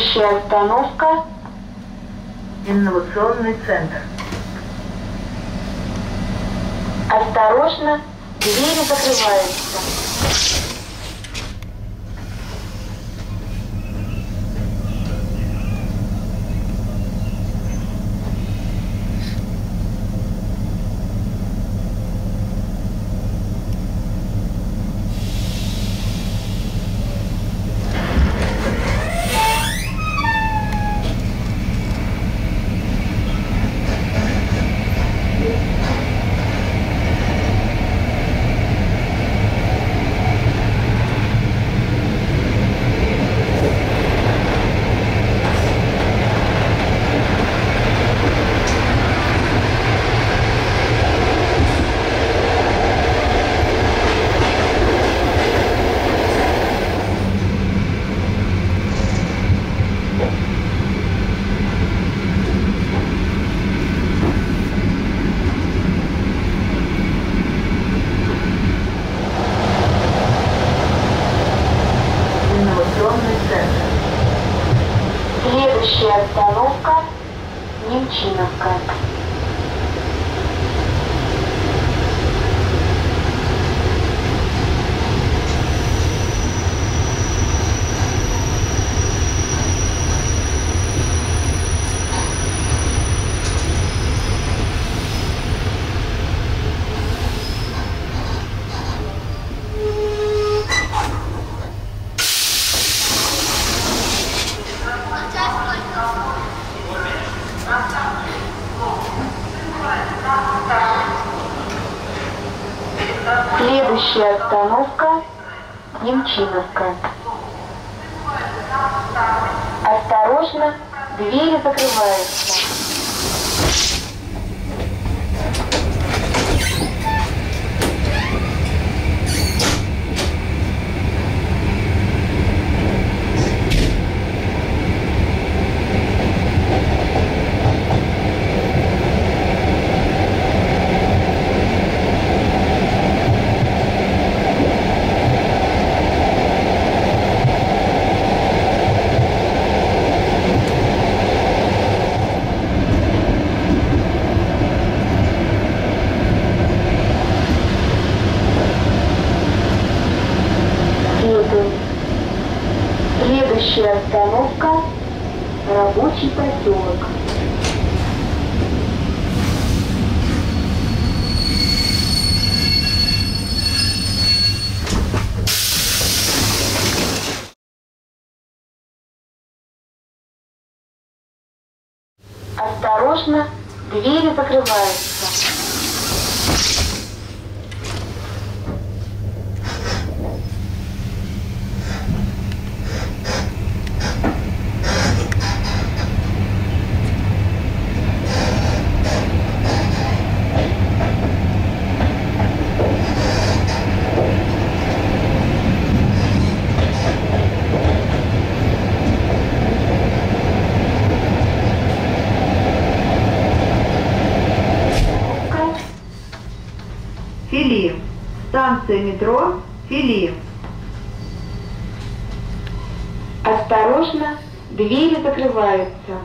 Следующая остановка Инновационный центр. Осторожно, двери закрываются. Инновационный центр. Следующая остановка Немчиновка. Следующая остановка Немчиновка. Осторожно, двери закрываются. Следует. Следующая остановка Рабочий поселок. Осторожно, двери закрываются. Филиев. Станция метро Филиев. Осторожно, двери закрываются.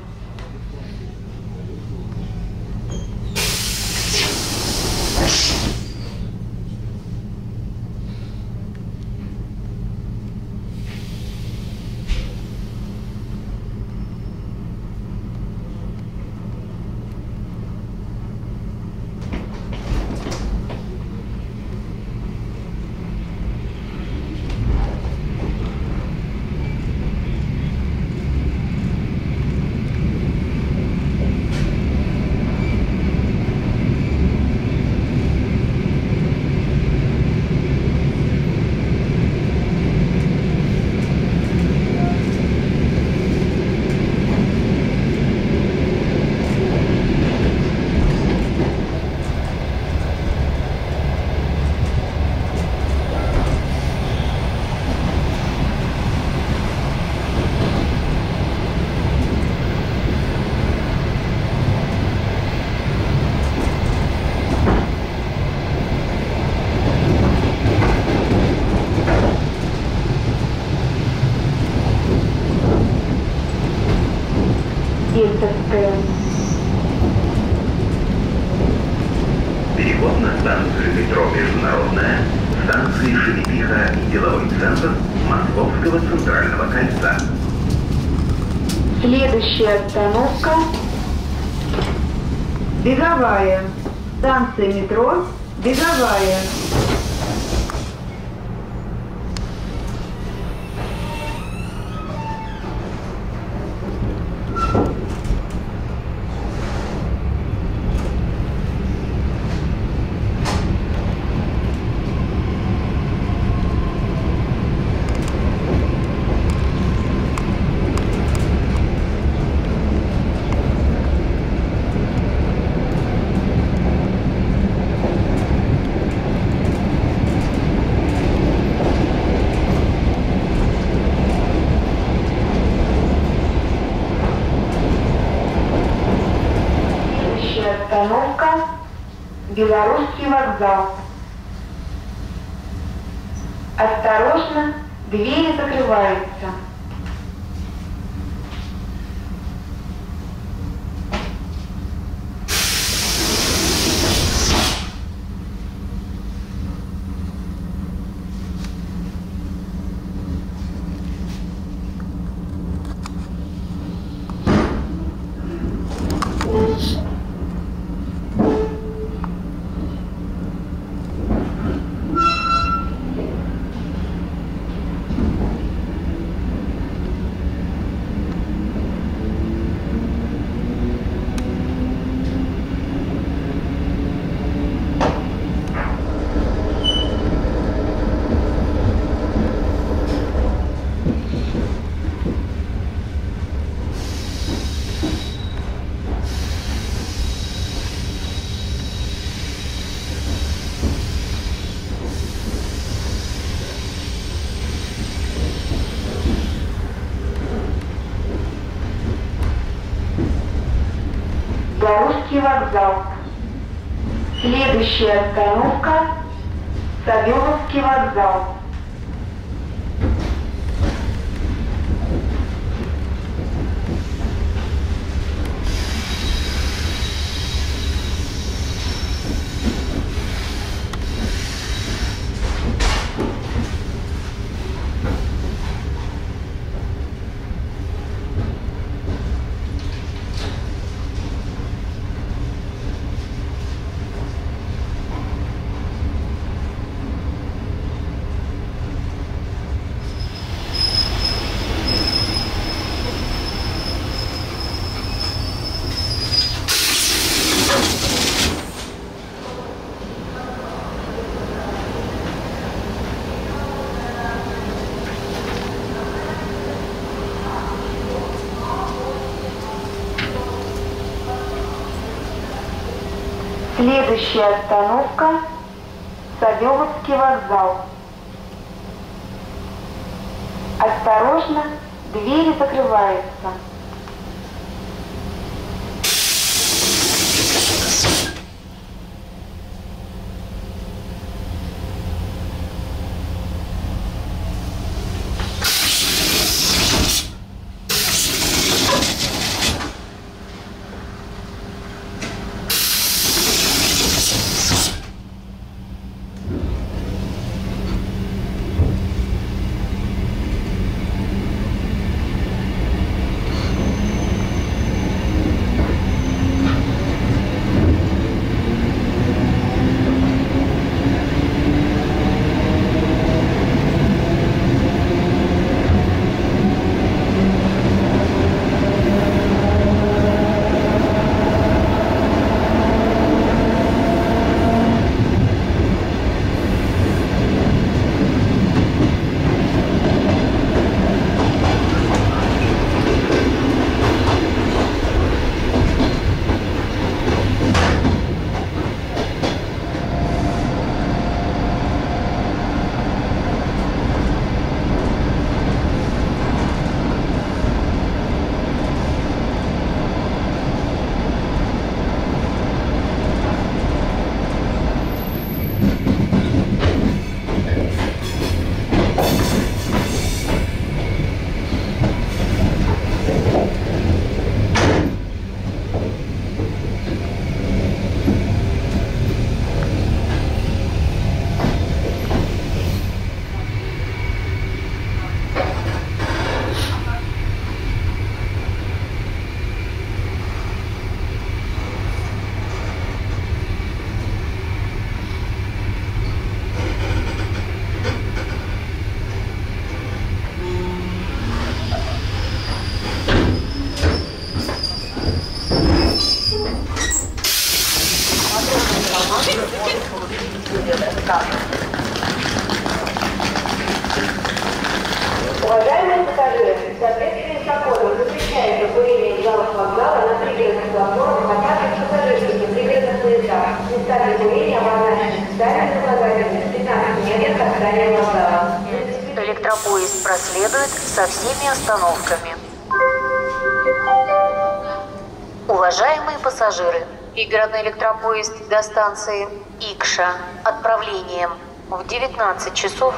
Переход на станцию метро «Международная», станции Шелепиха и деловой центр Московского центрального кольца. Следующая остановка Беговая. Станция метро Беговая. Следующая остановка Белорусский вокзал. Осторожно, двери закрываются. Белорусский вокзал. Следующая остановка Савеловский вокзал. Следующая остановка Савеловский вокзал. Осторожно, двери закрываются. Дорогие, в соответствии с законом запрещается курение в залах вокзала на пригородных платформах, а также в пассажирских пригородных поездах. Местами курения обозначены специальными указателями 15 метров от здания вокзала. Электропоезд проследует со всеми остановками. Уважаемые пассажиры, пригородный электропоезд до станции Икша отправлением в 19 часов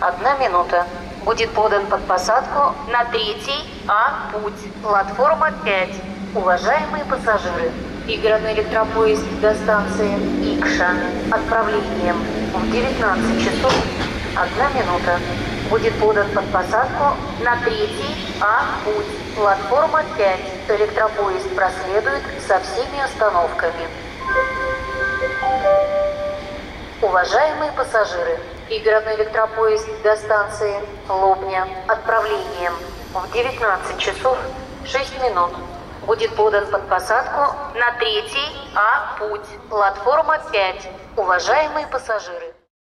1 минута будет подан под посадку на третий А путь, платформа 5. Уважаемые пассажиры, пригородный электропоезд до станции Икша отправлением в 19 часов 1 минута будет подан под посадку на третий А путь, платформа 5. Электропоезд проследует со всеми остановками. Уважаемые пассажиры, пригородный электропоезд до станции Лобня отправлением в 19 часов 6 минут. Будет подан под посадку на третий А путь, платформа 5. Уважаемые пассажиры,